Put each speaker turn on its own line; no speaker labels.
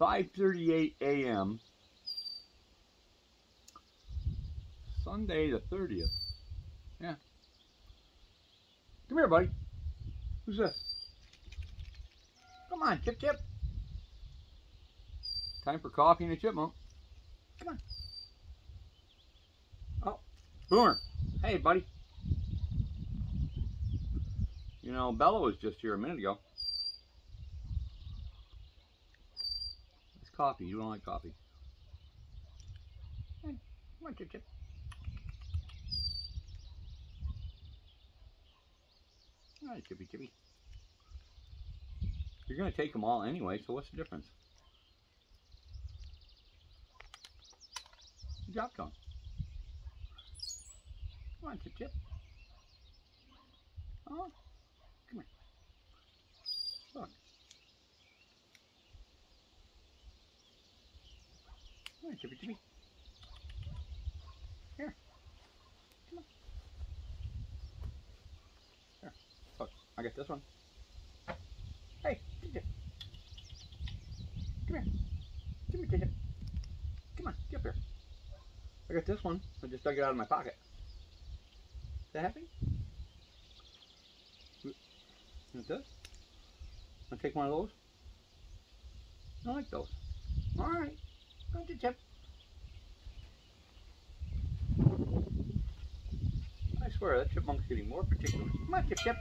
5.38 a.m. Sunday the 30th. Yeah. Come here, buddy. Who's this? Come on, Chip Chip. Time for coffee and a chipmunk. Come on. Oh, Boomer. Hey, buddy. You know, Bella was just here a minute ago. Coffee. You don't like coffee. Hey, come on, Chip Chip. All right, Chippy Chippy. You're going to take them all anyway, so what's the difference? Job, Tom. Come on, Chip Chip. Oh, come here. Look. Come on, Chippy Chippy. Here. Come on. Here. Look, I got this one. Hey, Chip. Come here. Come here. Come on, get up here. I got this one. I just dug it out of my pocket. Is that happy? Want this? To take one of those? I like those. All I swear, that chipmunk's getting more particular. Come on, Chip Chip.